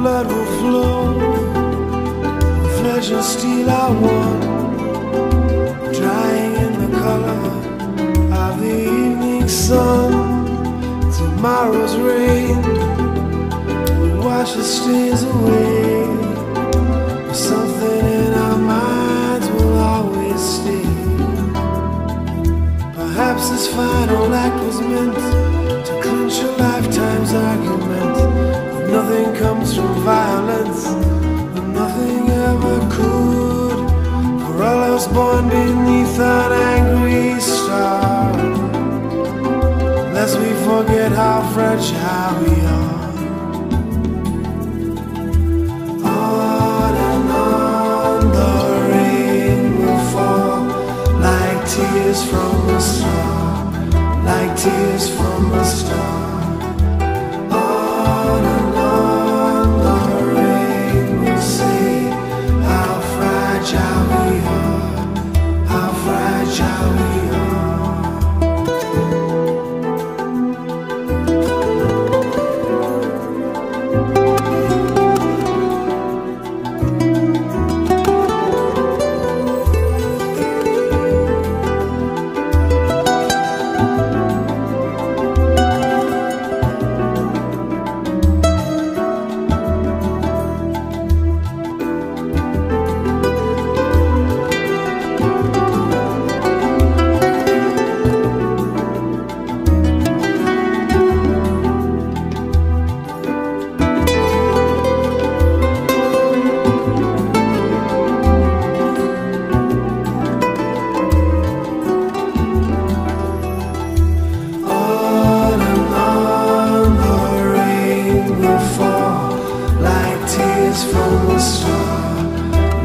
blood will flow. The flesh will steal our one, drying in the color of the evening sun. Tomorrow's rain will wash the stains away. Something in our minds will always stay. Perhaps this final act was meant nothing comes from violence, and nothing ever could. For all I was born beneath an angry star. Lest we forget how fragile we are. On and on the rain will fall like tears from a star, like tears from a star.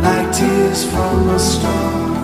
Like tears from a star.